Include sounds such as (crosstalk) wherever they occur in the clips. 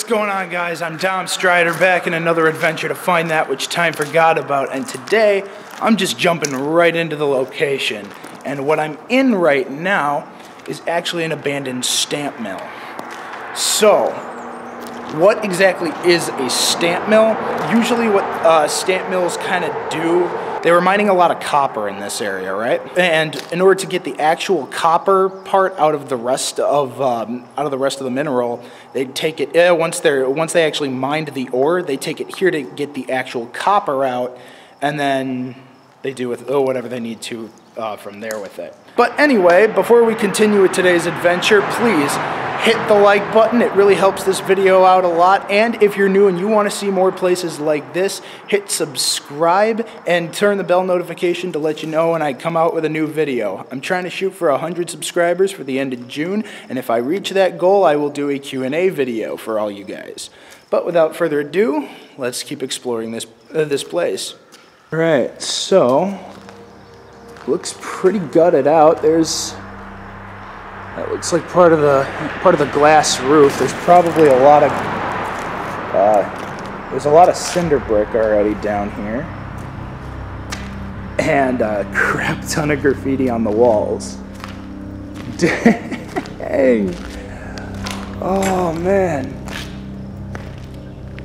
What's going on, guys? I'm Dom Strider back in another adventure to find that which time forgot about. And today, I'm just jumping right into the location. And what I'm in right now is actually an abandoned stamp mill. So, what exactly is a stamp mill? Usually, what uh, stamp mills kind of do, they were mining a lot of copper in this area, right? And in order to get the actual copper part out of the rest of um, out of the rest of the mineral, they take it uh, once they're once they actually mined the ore, they take it here to get the actual copper out, and then they do with oh, whatever they need to uh, from there with it. But anyway, before we continue with today's adventure, please hit the like button. It really helps this video out a lot. And if you're new and you want to see more places like this, hit subscribe and turn the bell notification to let you know when I come out with a new video. I'm trying to shoot for 100 subscribers for the end of June, and if I reach that goal, I will do a Q&A video for all you guys. But without further ado, let's keep exploring this, uh, this place. All right, so looks pretty gutted out. There's that looks like part of the part of the glass roof. There's probably a lot of uh, there's a lot of cinder brick already down here, and a (laughs) crap ton of graffiti on the walls. (laughs) Dang! Oh man.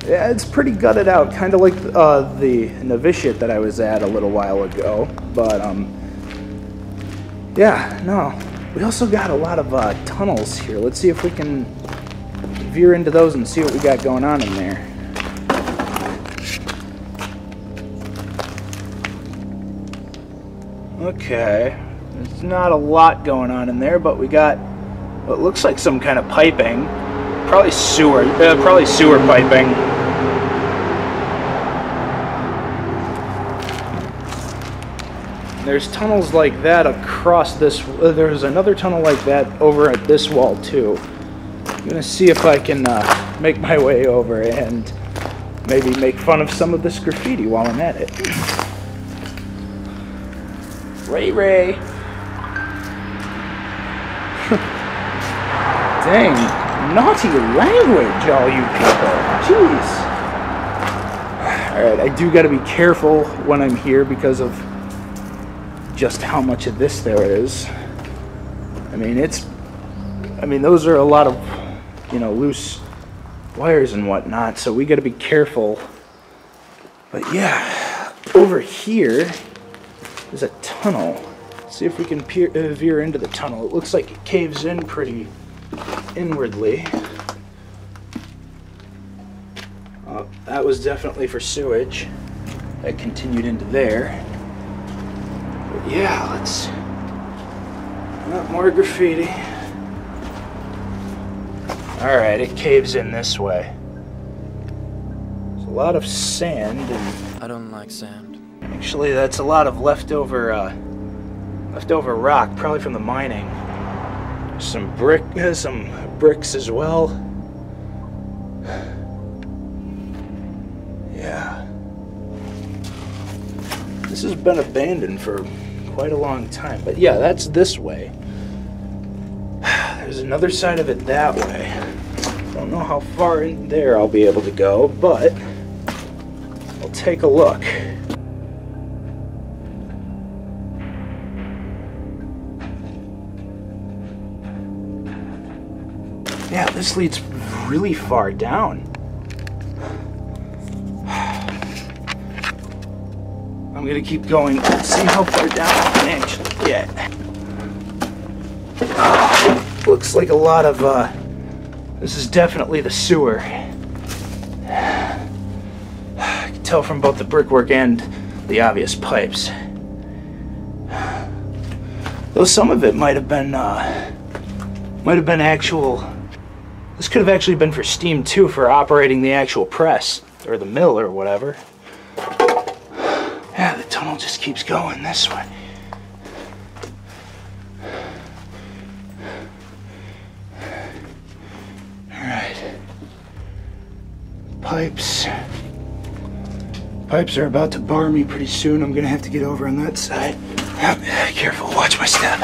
Yeah, it's pretty gutted out, kind of like uh, the novitiate that I was at a little while ago. But um, yeah, no, we also got a lot of uh, tunnels here. Let's see if we can veer into those and see what we got going on in there. Okay, there's not a lot going on in there, but we got what looks like some kind of piping. Probably sewer, uh, probably sewer piping. There's tunnels like that across this. Uh, there's another tunnel like that over at this wall too. I'm gonna see if I can uh, make my way over and maybe make fun of some of this graffiti while I'm at it. Ray Ray. (laughs) Dang, naughty language, all you people. Jeez. (sighs) Alright, I do gotta be careful when I'm here because of just how much of this there is. I mean, it's, I mean, those are a lot of, you know, loose wires and whatnot, so we got to be careful. But yeah, over here is a tunnel. see if we can peer, uh, veer into the tunnel. It looks like it caves in pretty inwardly. Uh, that was definitely for sewage. That continued into there yeah, let's. Not more graffiti. Alright, it caves in this way. There's a lot of sand and. I don't like sand. Actually, that's a lot of leftover, uh, leftover rock, probably from the mining. Some brick, uh, some bricks as well. (sighs) Yeah. This has been abandoned for quite a long time. But yeah, that's this way. (sighs) There's another side of it that way. I don't know how far in there I'll be able to go, but I'll take a look. Yeah, this leads really far down. I'm gonna keep going. See how far down I can actually get. Looks like a lot of, uh, this is definitely the sewer. I can tell from both the brickwork and the obvious pipes. Though some of it might have been, uh, might have been actual, this could have actually been for steam too, for operating the actual press, or the mill or whatever. Tunnel just keeps going this way. Alright. Pipes. Pipes are about to bar me pretty soon. I'm gonna have to get over on that side. Careful, watch my step.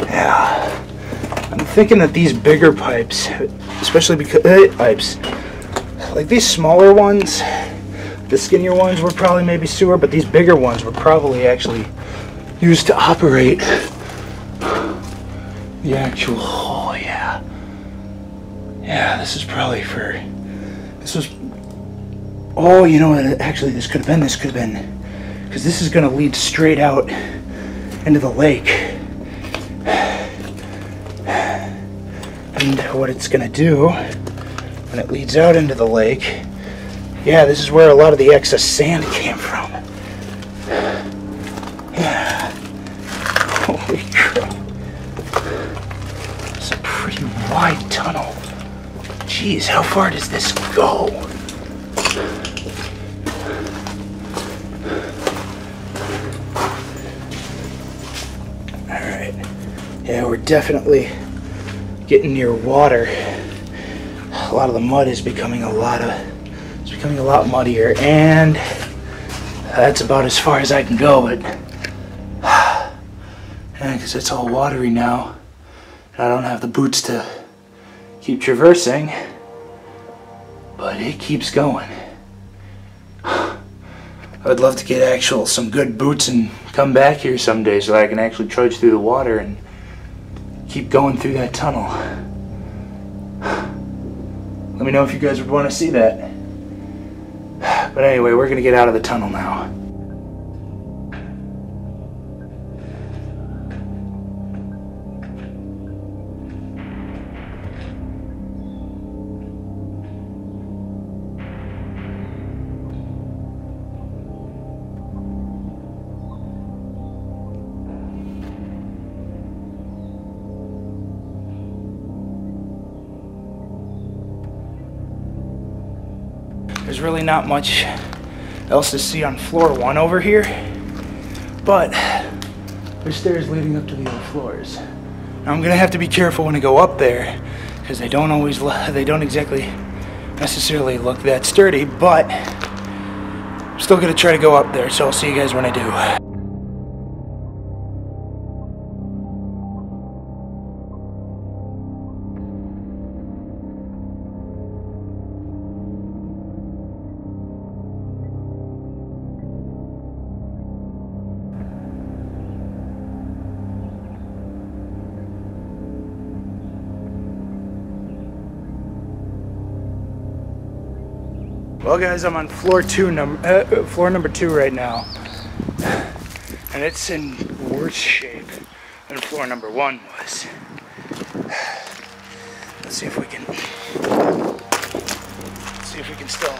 Yeah. I'm thinking that these bigger pipes, especially because uh, pipes, like these smaller ones, the skinnier ones were probably maybe sewer, but these bigger ones were probably actually used to operate the actual. Oh yeah, yeah. This is probably for. This was. Oh, you know what? Actually, this could have been. This could have been, because this is going to lead straight out into the lake. And what it's going to do when it leads out into the lake, yeah, this is where a lot of the excess sand came from. Yeah. Holy crap. It's a pretty wide tunnel. Jeez, how far does this go? Alright. Yeah, we're definitely getting near water. A lot of the mud is becoming a lot of becoming a lot muddier and that's about as far as I can go but (sighs) because it's all watery now and I don't have the boots to keep traversing but it keeps going (sighs) I would love to get actual some good boots and come back here someday so I can actually trudge through the water and keep going through that tunnel. (sighs) Let me know if you guys would want to see that. But anyway, we're going to get out of the tunnel now. There's really not much else to see on floor one over here, but there's stairs leading up to the other floors. Now I'm gonna have to be careful when I go up there, because they don't always, they don't exactly necessarily look that sturdy, but I'm still gonna try to go up there, so I'll see you guys when I do. Well, guys, I'm on floor two, num uh, floor number two right now, and it's in worse shape than floor number one was. Let's see if we can. See if we can still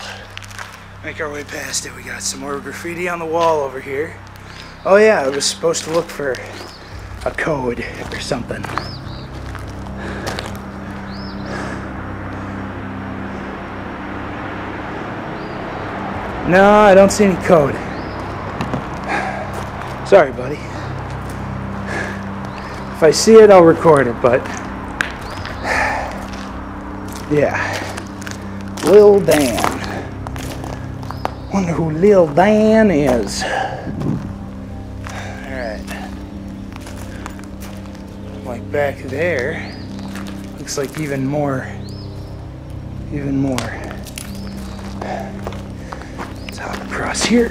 make our way past it. We got some more graffiti on the wall over here. Oh yeah, I was supposed to look for a code or something. No, I don't see any code. Sorry, buddy. If I see it, I'll record it, but... Yeah. Lil Dan. Wonder who Lil Dan is. Alright. Like back there. Looks like even more. Even more across here.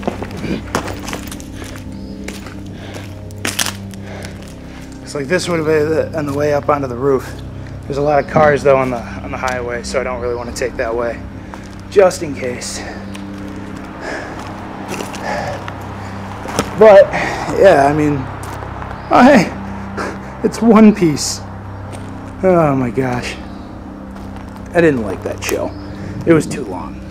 Looks like this would been on the way up onto the roof. There's a lot of cars though on the on the highway, so I don't really want to take that way, just in case. But yeah, I mean, oh hey, it's One Piece. Oh my gosh, I didn't like that show. It was too long.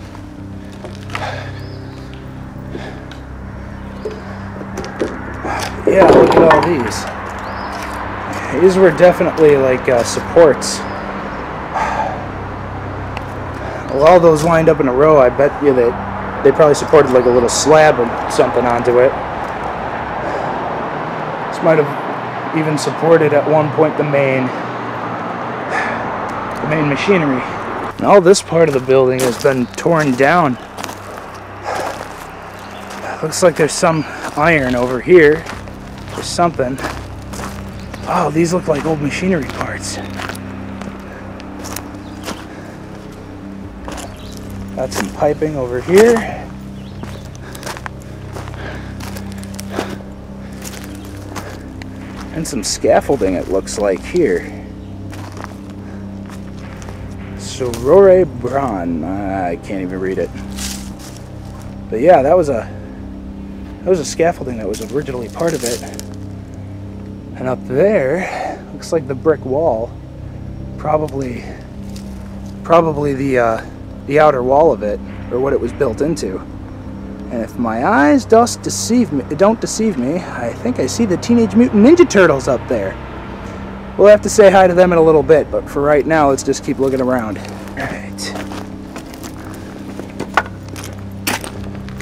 Yeah, look at all these. These were definitely like uh, supports. All those lined up in a row, I bet you that they probably supported like a little slab or something onto it. This might have even supported at one point the main the main machinery. And all this part of the building has been torn down. Looks like there's some iron over here or something. Oh, these look like old machinery parts. Got some piping over here. And some scaffolding, it looks like here. Sorore Bron. I can't even read it. But yeah, that was a that was a scaffolding that was originally part of it. And up there, looks like the brick wall. Probably probably the uh, the outer wall of it, or what it was built into. And if my eyes don't deceive me, don't deceive me, I think I see the Teenage Mutant Ninja Turtles up there. We'll have to say hi to them in a little bit, but for right now, let's just keep looking around. Alright.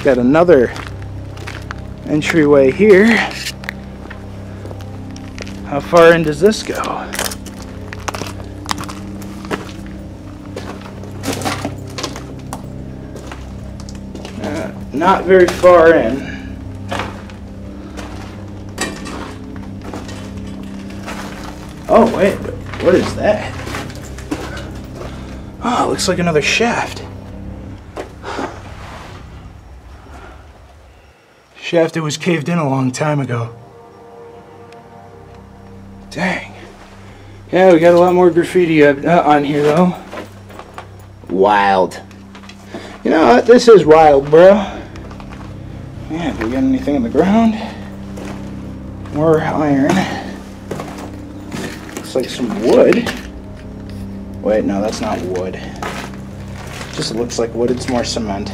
Got another entryway here. How far in does this go? Uh, not very far in. Oh, wait, what is that? Oh, looks like another shaft. Shaft that was caved in a long time ago. Dang. Yeah, we got a lot more graffiti uh, on here, though. Wild. You know what? This is wild, bro. Yeah, do we got anything on the ground? More iron. Looks like some wood. Wait, no, that's not wood. Just looks like wood, it's more cement.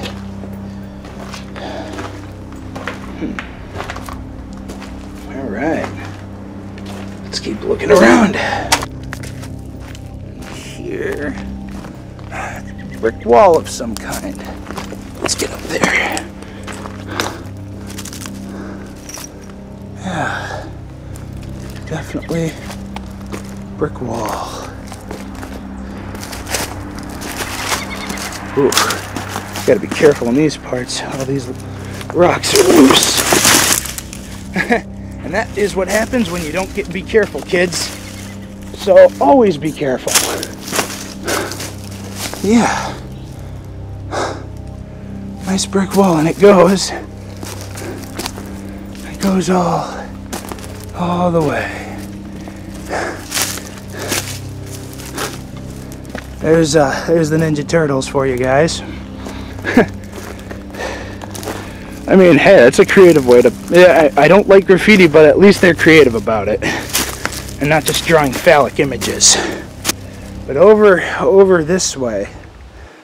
Keep looking around. Here. Brick wall of some kind. Let's get up there. Yeah, definitely brick wall. Ooh, gotta be careful in these parts. All these rocks are loose. (laughs) and that is what happens when you don't get be careful, kids. So always be careful. Yeah. Nice brick wall, and it goes. It goes all all the way. There's uh, there's the Ninja Turtles for you guys. (laughs) I mean, hey, that's a creative way to. Yeah, I, I don't like graffiti, but at least they're creative about it, and not just drawing phallic images. But over over this way,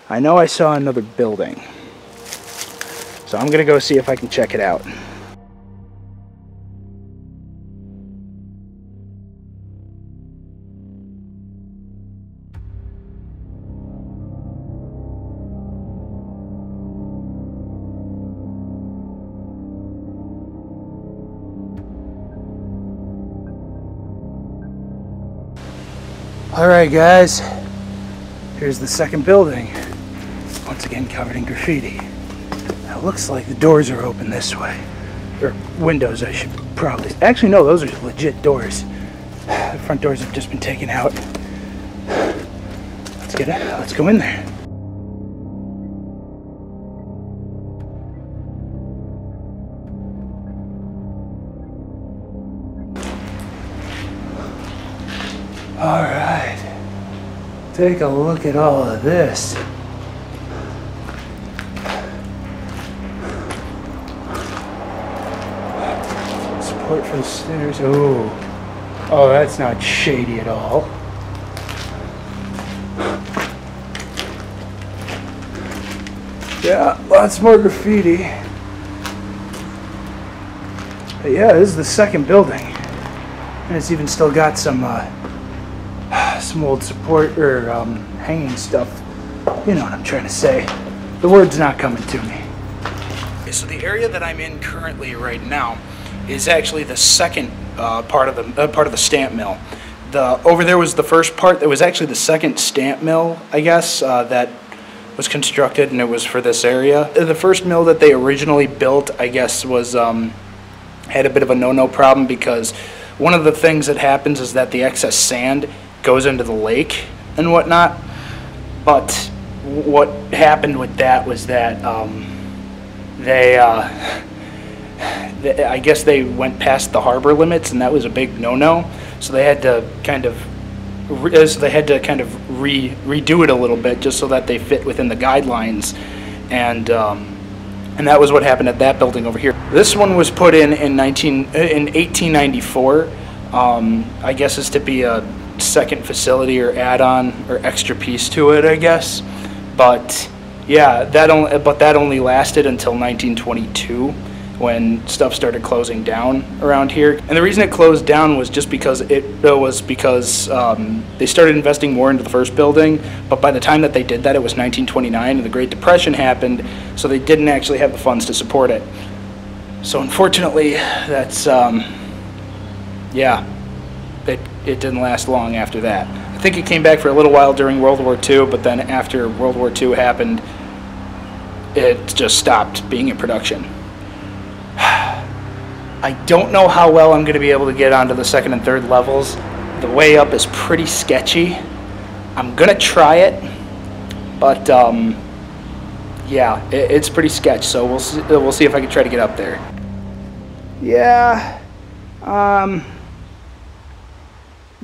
I know I saw another building, so I'm gonna go see if I can check it out. Alright guys, here's the second building. Once again covered in graffiti. Now it looks like the doors are open this way. Or windows I should probably... Actually no, those are legit doors. (sighs) The front doors have just been taken out. Let's get it. Let's go in there. Take a look at all of this. Support for the stairs. Oh, oh, that's not shady at all. Yeah, lots more graffiti. But yeah, this is the second building. And it's even still got some uh, some old support or um, hanging stuff. You know what I'm trying to say. The word's not coming to me. Okay, So the area that I'm in currently right now is actually the second uh, part of the uh, part of the stamp mill. The over there was the first part. That was actually the second stamp mill, I guess, uh, that was constructed, and it was for this area. The first mill that they originally built, I guess, was um, had a bit of a no-no problem because one of the things that happens is that the excess sand goes into the lake and whatnot. But what happened with that was that um, they, uh, (sighs) they, I guess they went past the harbor limits, and that was a big no-no. So they had to kind of, re- so they had to kind of re, redo it a little bit just so that they fit within the guidelines, and um, and that was what happened at that building over here. This one was put in in 19 in 1894. Um, I guess is to be a second facility or add-on or extra piece to it, I guess. But yeah, that only but that only lasted until 1922 when stuff started closing down around here. And the reason it closed down was just because it, was because um, they started investing more into the first building. But by the time that they did that, it was 1929, and the Great Depression happened, so they didn't actually have the funds to support it. So unfortunately, that's um, yeah, it it didn't last long after that. I think it came back for a little while during World War II, but then after World War II happened, it just stopped being in production. (sighs) I don't know how well I'm going to be able to get onto the second and third levels. The way up is pretty sketchy. I'm going to try it, but um, yeah, it, it's pretty sketch. So we'll see, we'll see if I can try to get up there. Yeah, um,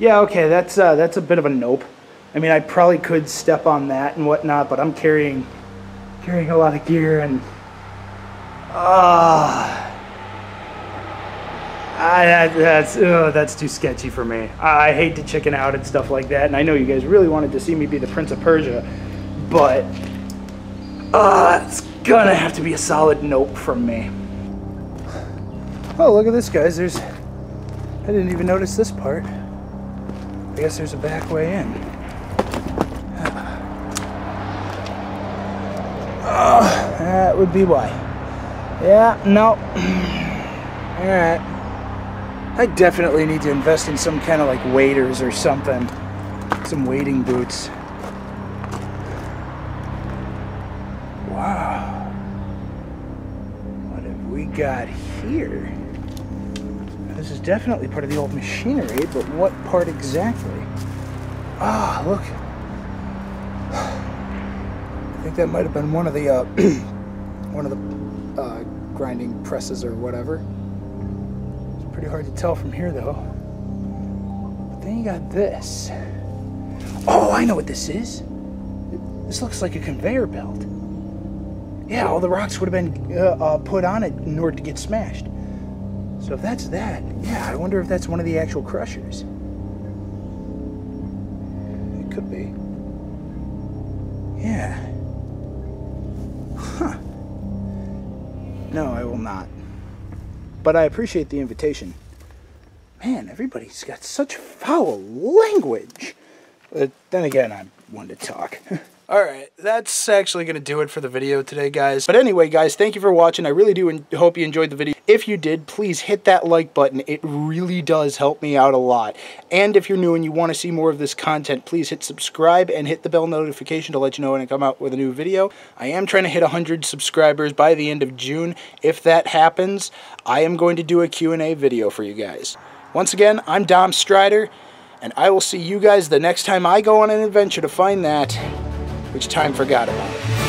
yeah. Okay, that's uh, that's a bit of a nope. I mean, I probably could step on that and whatnot, but I'm carrying carrying a lot of gear and ah. I, that's ugh, that's too sketchy for me. I, I hate to chicken out and stuff like that, and I know you guys really wanted to see me be the Prince of Persia, but uh, it's gonna have to be a solid nope from me. Oh, look at this, guys. There's. I didn't even notice this part. I guess there's a back way in. Oh, that would be why. Yeah, no. Alright. I definitely need to invest in some kind of like waders or something. Some wading boots. Wow. What have we got here? This is definitely part of the old machinery, but what part exactly? Ah, look. (sighs) I think that might have been one of the uh, (clears throat) one of the uh, grinding presses or whatever. It's pretty hard to tell from here, though. But then you got this. Oh, I know what this is. This looks like a conveyor belt. Yeah, all the rocks would have been uh, uh, put on it in order to get smashed. So if that's that, yeah, I wonder if that's one of the actual crushers. It could be. Yeah. Huh. No, I will not. But I appreciate the invitation. Man, everybody's got such foul language. But then again, I'm one to talk. (laughs) Alright, that's actually going to do it for the video today, guys. But anyway, guys, thank you for watching. I really do hope you enjoyed the video. If you did, please hit that like button. It really does help me out a lot. And if you're new and you want to see more of this content, please hit subscribe and hit the bell notification to let you know when I come out with a new video. I am trying to hit 100 subscribers by the end of June. If that happens, I am going to do a Q&A video for you guys. Once again, I'm Dom Strider, and I will see you guys the next time I go on an adventure to find that which time forgot about.